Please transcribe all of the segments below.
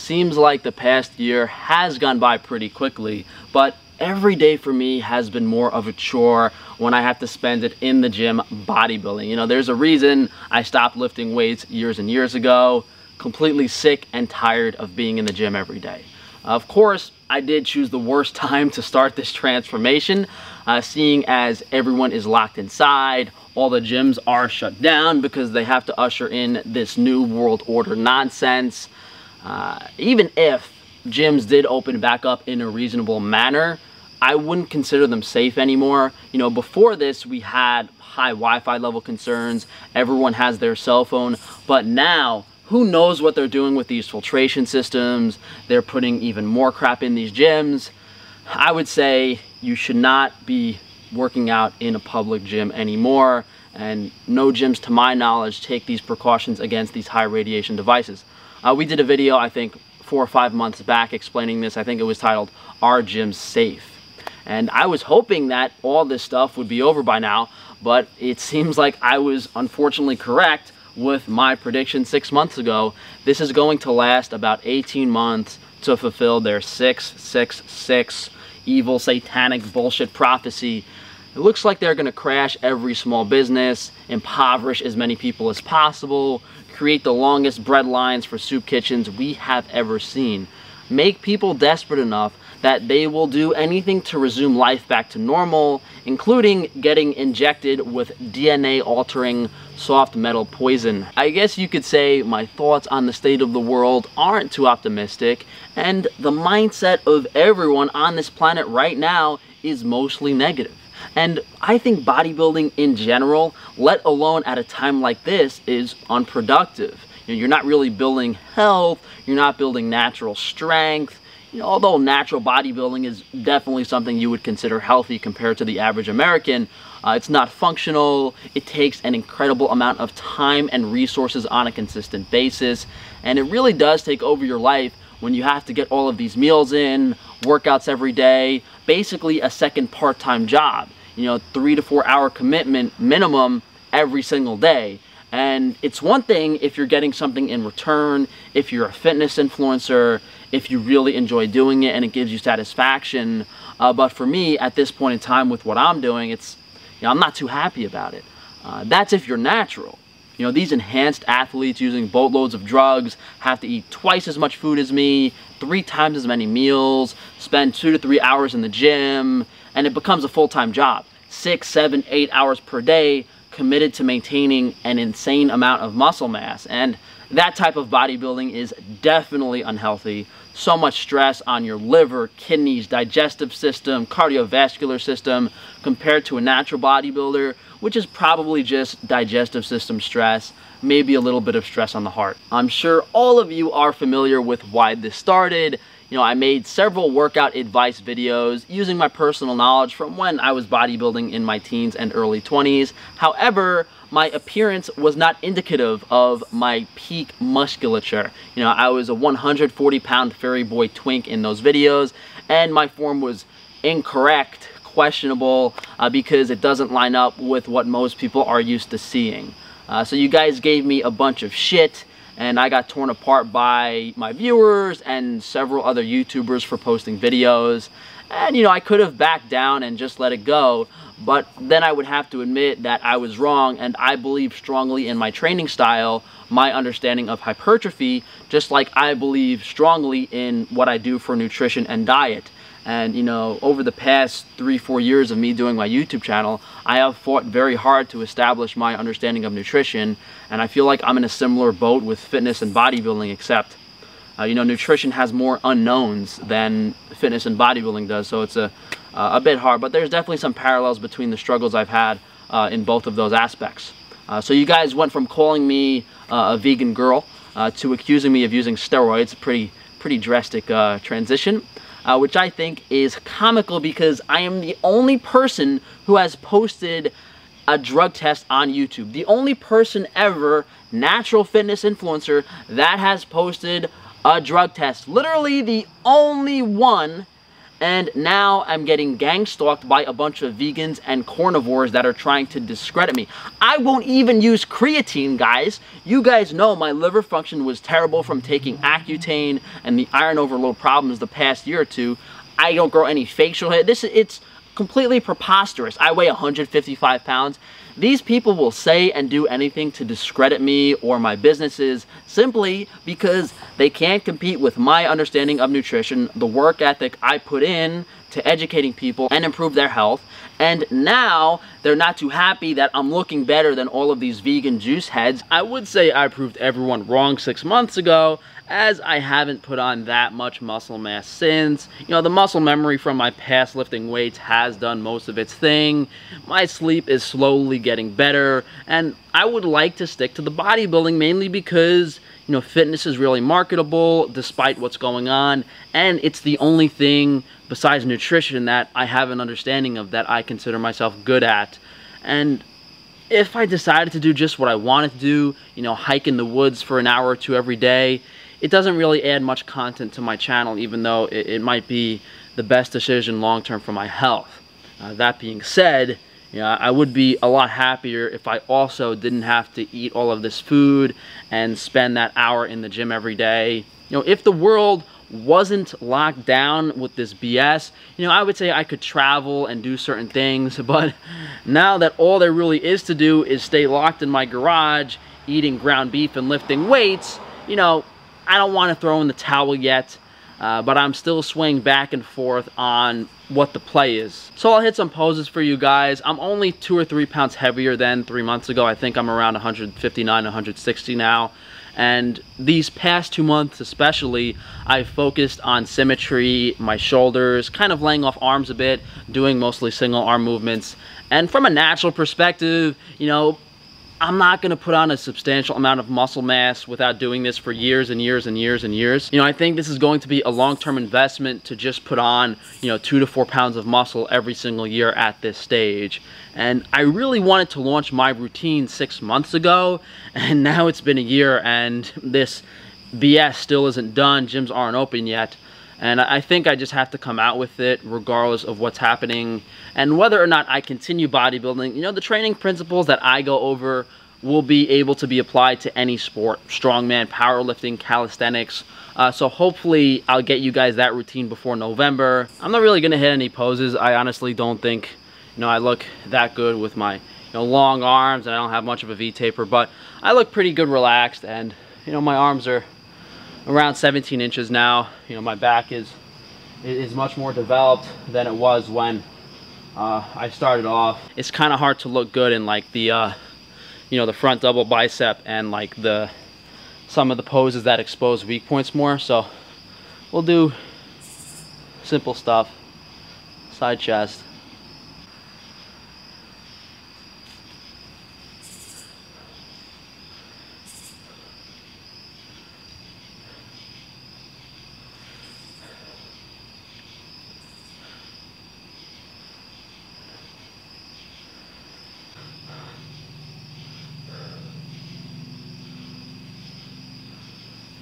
seems like the past year has gone by pretty quickly, but every day for me has been more of a chore when I have to spend it in the gym bodybuilding. You know, there's a reason I stopped lifting weights years and years ago, completely sick and tired of being in the gym every day. Of course, I did choose the worst time to start this transformation, uh, seeing as everyone is locked inside, all the gyms are shut down because they have to usher in this new world order nonsense. Uh, even if gyms did open back up in a reasonable manner, I wouldn't consider them safe anymore. You know, before this, we had high Wi-Fi level concerns. Everyone has their cell phone. But now, who knows what they're doing with these filtration systems? They're putting even more crap in these gyms. I would say you should not be working out in a public gym anymore. And no gyms, to my knowledge, take these precautions against these high radiation devices. Uh, we did a video, I think, four or five months back explaining this. I think it was titled, Are Gyms Safe? And I was hoping that all this stuff would be over by now, but it seems like I was unfortunately correct with my prediction six months ago. This is going to last about 18 months to fulfill their 666 evil satanic bullshit prophecy. It looks like they're going to crash every small business, impoverish as many people as possible, create the longest bread lines for soup kitchens we have ever seen, make people desperate enough that they will do anything to resume life back to normal, including getting injected with DNA altering soft metal poison. I guess you could say my thoughts on the state of the world aren't too optimistic, and the mindset of everyone on this planet right now is mostly negative. And I think bodybuilding in general, let alone at a time like this, is unproductive. You know, you're not really building health, you're not building natural strength, you know, although natural bodybuilding is definitely something you would consider healthy compared to the average American, uh, it's not functional. It takes an incredible amount of time and resources on a consistent basis. And it really does take over your life when you have to get all of these meals in, workouts every day, basically a second part-time job. You know, three to four hour commitment minimum every single day. And it's one thing if you're getting something in return, if you're a fitness influencer, if you really enjoy doing it and it gives you satisfaction. Uh, but for me, at this point in time with what I'm doing, it's, you know, I'm not too happy about it. Uh, that's if you're natural. You know, these enhanced athletes using boatloads of drugs have to eat twice as much food as me, three times as many meals, spend two to three hours in the gym, and it becomes a full-time job. Six, seven, eight hours per day committed to maintaining an insane amount of muscle mass. And that type of bodybuilding is definitely unhealthy. So much stress on your liver, kidneys, digestive system, cardiovascular system compared to a natural bodybuilder, which is probably just digestive system stress, maybe a little bit of stress on the heart. I'm sure all of you are familiar with why this started. You know, I made several workout advice videos using my personal knowledge from when I was bodybuilding in my teens and early 20s. However, my appearance was not indicative of my peak musculature. You know, I was a 140 pound fairy boy twink in those videos and my form was incorrect, questionable, uh, because it doesn't line up with what most people are used to seeing. Uh, so you guys gave me a bunch of shit and I got torn apart by my viewers and several other YouTubers for posting videos. And you know, I could have backed down and just let it go, but then I would have to admit that I was wrong and I believe strongly in my training style, my understanding of hypertrophy, just like I believe strongly in what I do for nutrition and diet. And you know, over the past three, four years of me doing my YouTube channel, I have fought very hard to establish my understanding of nutrition. And I feel like I'm in a similar boat with fitness and bodybuilding, except, uh, you know, nutrition has more unknowns than fitness and bodybuilding does. So it's a, uh, a bit hard, but there's definitely some parallels between the struggles I've had uh, in both of those aspects. Uh, so you guys went from calling me uh, a vegan girl uh, to accusing me of using steroids, pretty, pretty drastic transition uh, which I think is comical because I am the only person who has posted a drug test on YouTube. The only person ever, natural fitness influencer, that has posted a drug test. Literally the only one and now I'm getting gang stalked by a bunch of vegans and carnivores that are trying to discredit me. I won't even use creatine, guys. You guys know my liver function was terrible from taking Accutane and the iron overload problems the past year or two. I don't grow any facial hair. This it's completely preposterous. I weigh 155 pounds. These people will say and do anything to discredit me or my businesses simply because they can't compete with my understanding of nutrition, the work ethic I put in to educating people and improve their health. And now they're not too happy that I'm looking better than all of these vegan juice heads. I would say I proved everyone wrong six months ago as I haven't put on that much muscle mass since. You know, the muscle memory from my past lifting weights has done most of its thing. My sleep is slowly getting better, and I would like to stick to the bodybuilding mainly because, you know, fitness is really marketable despite what's going on, and it's the only thing besides nutrition that I have an understanding of that I consider myself good at. And if I decided to do just what I wanted to do, you know, hike in the woods for an hour or two every day, it doesn't really add much content to my channel, even though it, it might be the best decision long term for my health. Uh, that being said, you know, I would be a lot happier if I also didn't have to eat all of this food and spend that hour in the gym every day. You know, if the world wasn't locked down with this BS, you know, I would say I could travel and do certain things, but now that all there really is to do is stay locked in my garage, eating ground beef and lifting weights, you know, I don't want to throw in the towel yet, uh, but I'm still swaying back and forth on what the play is. So I'll hit some poses for you guys. I'm only two or three pounds heavier than three months ago. I think I'm around 159, 160 now. And these past two months especially, I focused on symmetry, my shoulders, kind of laying off arms a bit, doing mostly single arm movements. And from a natural perspective, you know, I'm not going to put on a substantial amount of muscle mass without doing this for years and years and years and years. You know, I think this is going to be a long-term investment to just put on, you know, two to four pounds of muscle every single year at this stage. And I really wanted to launch my routine six months ago, and now it's been a year and this BS still isn't done. Gyms aren't open yet. And I think I just have to come out with it regardless of what's happening. And whether or not I continue bodybuilding, you know, the training principles that I go over will be able to be applied to any sport. Strongman, powerlifting, calisthenics. Uh, so hopefully I'll get you guys that routine before November. I'm not really to hit any poses. I honestly don't think, you know, I look that good with my, you know, long arms and I don't have much of a V-taper. But I look pretty good relaxed and, you know, my arms are around 17 inches now. You know, my back is is much more developed than it was when uh, I started off. It's kind of hard to look good in like the, uh, you know, the front double bicep and like the some of the poses that expose weak points more. So we'll do simple stuff, side chest.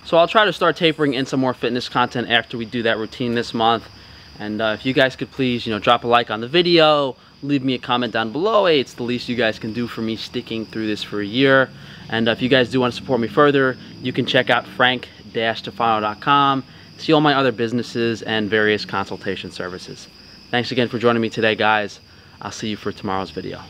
So I'll try to start tapering in some more fitness content after we do that routine this month. And uh, if you guys could please, you know, drop a like on the video, leave me a comment down below. Hey, it's the least you guys can do for me sticking through this for a year. And uh, if you guys do want to support me further, you can check out frank-tufano.com, see all my other businesses and various consultation services. Thanks again for joining me today, guys. I'll see you for tomorrow's video.